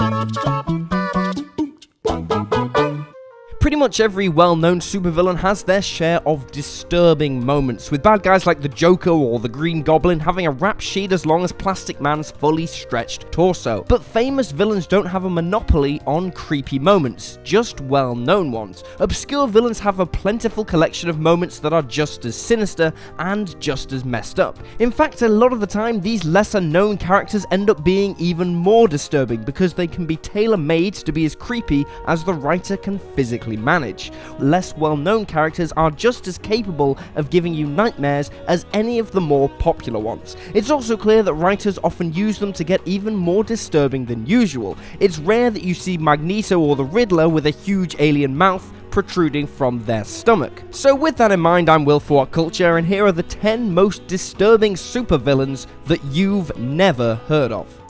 Stop. Pretty much every well-known supervillain has their share of disturbing moments, with bad guys like the Joker or the Green Goblin having a rap sheet as long as Plastic Man's fully stretched torso. But famous villains don't have a monopoly on creepy moments, just well-known ones. Obscure villains have a plentiful collection of moments that are just as sinister and just as messed up. In fact, a lot of the time, these lesser-known characters end up being even more disturbing because they can be tailor-made to be as creepy as the writer can physically manage. Less well-known characters are just as capable of giving you nightmares as any of the more popular ones. It's also clear that writers often use them to get even more disturbing than usual. It's rare that you see Magneto or the Riddler with a huge alien mouth protruding from their stomach. So with that in mind, I'm Will for Culture, and here are the 10 most disturbing supervillains that you've never heard of.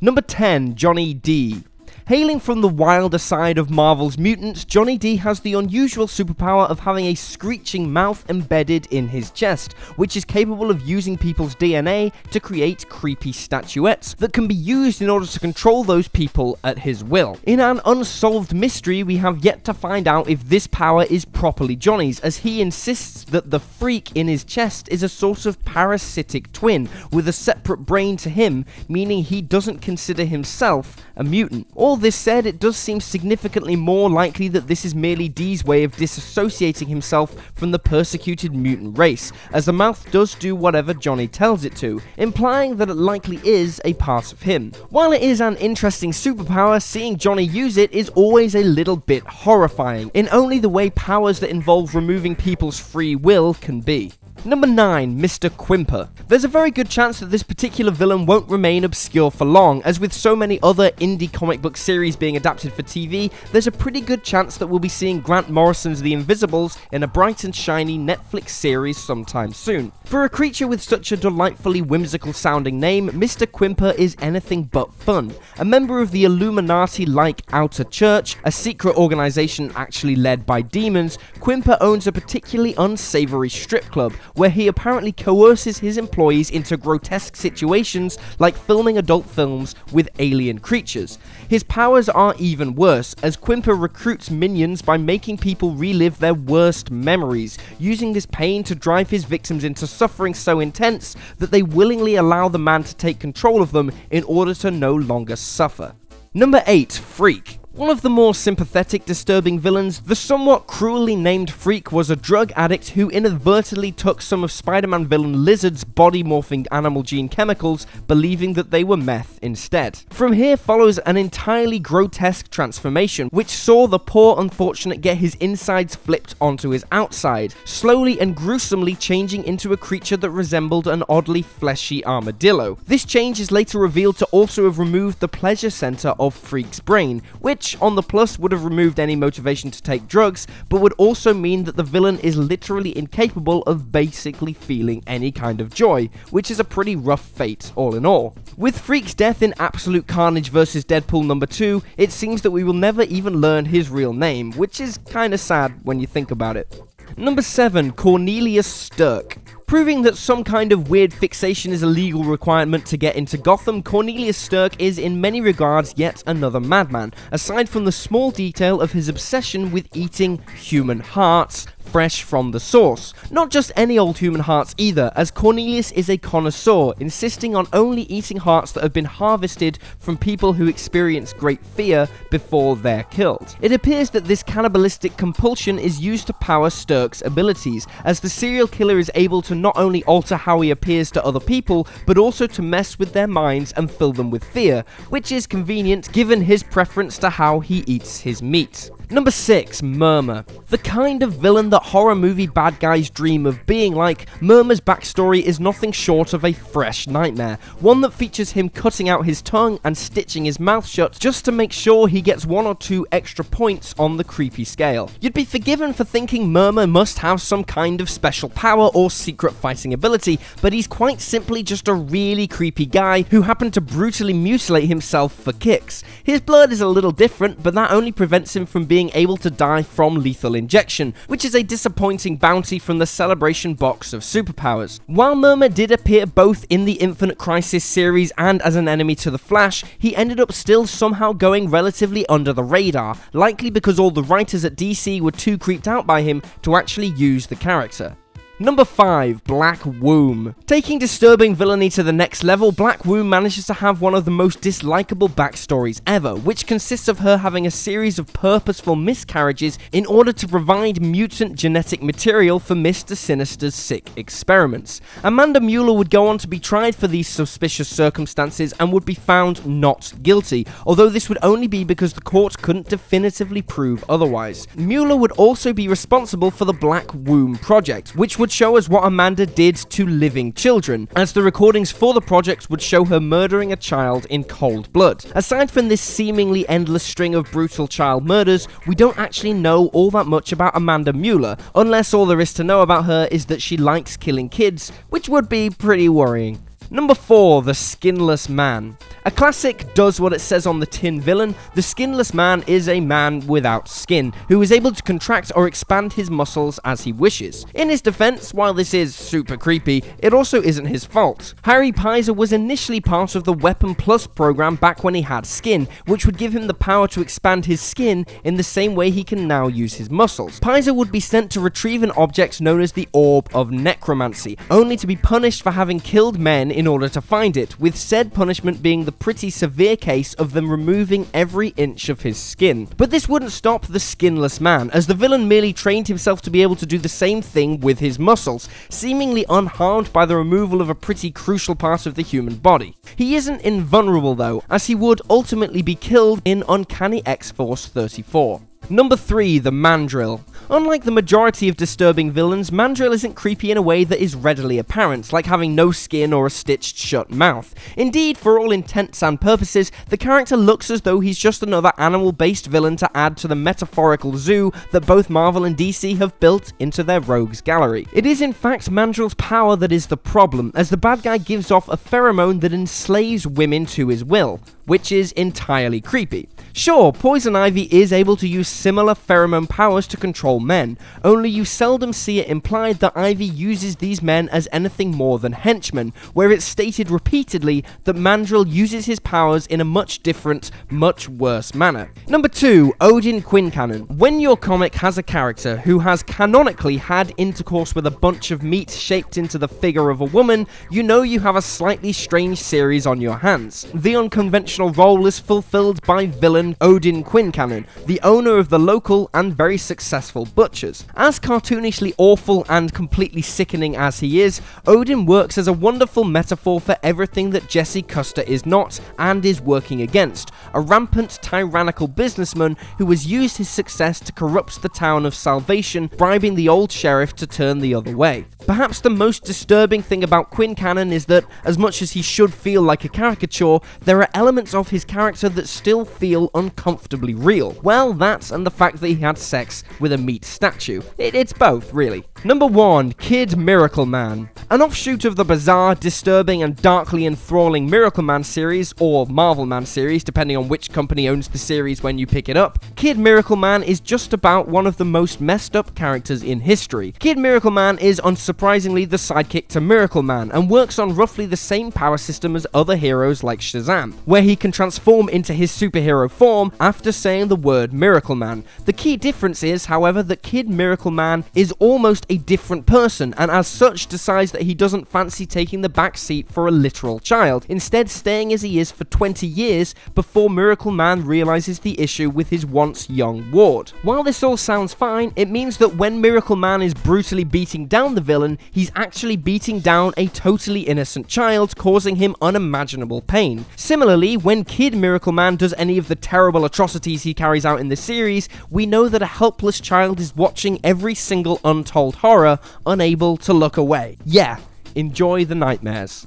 Number 10, Johnny Dee. Hailing from the wilder side of Marvel's mutants, Johnny Dee has the unusual superpower of having a screeching mouth embedded in his chest, which is capable of using people's DNA to create creepy statuettes that can be used in order to control those people at his will. In an unsolved mystery, we have yet to find out if this power is properly Johnny's, as he insists that the freak in his chest is a sort of parasitic twin with a separate brain to him, meaning he doesn't consider himself a mutant. All this said, it does seem significantly more likely that this is merely Dee's way of disassociating himself from the persecuted mutant race, as the mouth does do whatever Johnny tells it to, implying that it likely is a part of him. While it is an interesting superpower, seeing Johnny use it is always a little bit horrifying, in only the way powers that involve removing people's free will can be. Number 9, Mr. Quimper. There's a very good chance that this particular villain won't remain obscure for long, as with so many other indie comic book series being adapted for TV, there's a pretty good chance that we'll be seeing Grant Morrison's The Invisibles in a bright and shiny Netflix series sometime soon. For a creature with such a delightfully whimsical sounding name, Mr. Quimper is anything but fun. A member of the Illuminati-like Outer Church, a secret organization actually led by demons, Quimper owns a particularly unsavory strip club, where he apparently coerces his employees into grotesque situations like filming adult films with alien creatures. His powers are even worse, as Quimper recruits minions by making people relive their worst memories, using this pain to drive his victims into suffering so intense that they willingly allow the man to take control of them in order to no longer suffer. Number 8. Freak. One of the more sympathetic, disturbing villains, the somewhat cruelly named Freak was a drug addict who inadvertently took some of Spider-Man villain Lizard's body-morphing animal gene chemicals, believing that they were meth instead. From here follows an entirely grotesque transformation, which saw the poor unfortunate get his insides flipped onto his outside, slowly and gruesomely changing into a creature that resembled an oddly fleshy armadillo. This change is later revealed to also have removed the pleasure center of Freak's brain, which which on the plus would have removed any motivation to take drugs, but would also mean that the villain is literally incapable of basically feeling any kind of joy, which is a pretty rough fate all in all. With Freak's death in Absolute Carnage vs Deadpool number 2, it seems that we will never even learn his real name, which is kinda sad when you think about it. Number 7, Cornelius Stirk. Proving that some kind of weird fixation is a legal requirement to get into Gotham, Cornelius Stirk is in many regards yet another madman, aside from the small detail of his obsession with eating human hearts, fresh from the source. Not just any old human hearts either, as Cornelius is a connoisseur, insisting on only eating hearts that have been harvested from people who experience great fear before they're killed. It appears that this cannibalistic compulsion is used to power Stirk's abilities, as the serial killer is able to not only alter how he appears to other people, but also to mess with their minds and fill them with fear, which is convenient given his preference to how he eats his meat. Number 6, Murmur. The kind of villain that horror movie bad guys dream of being like, Murmur's backstory is nothing short of a fresh nightmare. One that features him cutting out his tongue and stitching his mouth shut just to make sure he gets one or two extra points on the creepy scale. You'd be forgiven for thinking Murmur must have some kind of special power or secret fighting ability, but he's quite simply just a really creepy guy who happened to brutally mutilate himself for kicks. His blood is a little different, but that only prevents him from being being able to die from lethal injection, which is a disappointing bounty from the Celebration box of superpowers. While Murmur did appear both in the Infinite Crisis series and as an enemy to the Flash, he ended up still somehow going relatively under the radar, likely because all the writers at DC were too creeped out by him to actually use the character. Number 5, Black Womb. Taking disturbing villainy to the next level, Black Womb manages to have one of the most dislikable backstories ever, which consists of her having a series of purposeful miscarriages in order to provide mutant genetic material for Mr. Sinister's sick experiments. Amanda Mueller would go on to be tried for these suspicious circumstances and would be found not guilty, although this would only be because the court couldn't definitively prove otherwise. Mueller would also be responsible for the Black Womb project, which would would show us what Amanda did to living children, as the recordings for the project would show her murdering a child in cold blood. Aside from this seemingly endless string of brutal child murders, we don't actually know all that much about Amanda Mueller, unless all there is to know about her is that she likes killing kids, which would be pretty worrying. Number 4, The Skinless Man. A classic does what it says on the tin villain. The skinless man is a man without skin, who is able to contract or expand his muscles as he wishes. In his defense, while this is super creepy, it also isn't his fault. Harry Pizer was initially part of the Weapon Plus program back when he had skin, which would give him the power to expand his skin in the same way he can now use his muscles. Pizer would be sent to retrieve an object known as the Orb of Necromancy, only to be punished for having killed men in order to find it, with said punishment being the pretty severe case of them removing every inch of his skin. But this wouldn't stop the skinless man, as the villain merely trained himself to be able to do the same thing with his muscles, seemingly unharmed by the removal of a pretty crucial part of the human body. He isn't invulnerable though, as he would ultimately be killed in Uncanny X-Force 34. Number 3, the Mandrill. Unlike the majority of disturbing villains, Mandrill isn't creepy in a way that is readily apparent, like having no skin or a stitched shut mouth. Indeed, for all intents and purposes, the character looks as though he's just another animal-based villain to add to the metaphorical zoo that both Marvel and DC have built into their rogues gallery. It is in fact Mandrill's power that is the problem, as the bad guy gives off a pheromone that enslaves women to his will, which is entirely creepy. Sure, Poison Ivy is able to use similar pheromone powers to control men, only you seldom see it implied that Ivy uses these men as anything more than henchmen, where it's stated repeatedly that Mandrill uses his powers in a much different, much worse manner. Number 2, Odin Quincannon. When your comic has a character who has canonically had intercourse with a bunch of meat shaped into the figure of a woman, you know you have a slightly strange series on your hands. The unconventional role is fulfilled by villain Odin Quincannon, the owner of the local and very successful butchers. As cartoonishly awful and completely sickening as he is, Odin works as a wonderful metaphor for everything that Jesse Custer is not and is working against, a rampant tyrannical businessman who has used his success to corrupt the town of Salvation, bribing the old sheriff to turn the other way. Perhaps the most disturbing thing about Quincannon is that, as much as he should feel like a caricature, there are elements of his character that still feel uncomfortably real. Well, that and the fact that he had sex with a meat statue. It, it's both, really. Number 1, Kid Miracle Man. An offshoot of the bizarre, disturbing, and darkly enthralling Miracle Man series, or Marvel Man series, depending on which company owns the series when you pick it up, Kid Miracle Man is just about one of the most messed up characters in history. Kid Miracle Man is unsurprisingly the sidekick to Miracle Man, and works on roughly the same power system as other heroes like Shazam, where he can transform into his superhero form after saying the word Miracle Man. The key difference is, however, that Kid Miracle Man is almost a different person, and as such decides that he doesn't fancy taking the back seat for a literal child, instead staying as he is for 20 years before Miracle Man realizes the issue with his once young ward. While this all sounds fine, it means that when Miracle Man is brutally beating down the villain, he's actually beating down a totally innocent child, causing him unimaginable pain. Similarly, when Kid Miracle Man does any of the terrible atrocities he carries out in the series, we know that a helpless child is watching every single untold horror, unable to look away. Yeah, enjoy the nightmares.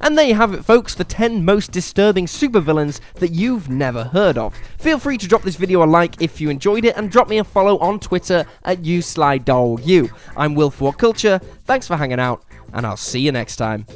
And there you have it folks, the 10 most disturbing supervillains that you've never heard of. Feel free to drop this video a like if you enjoyed it and drop me a follow on Twitter at YouSlyDogU. I'm Will for Culture, thanks for hanging out, and I'll see you next time.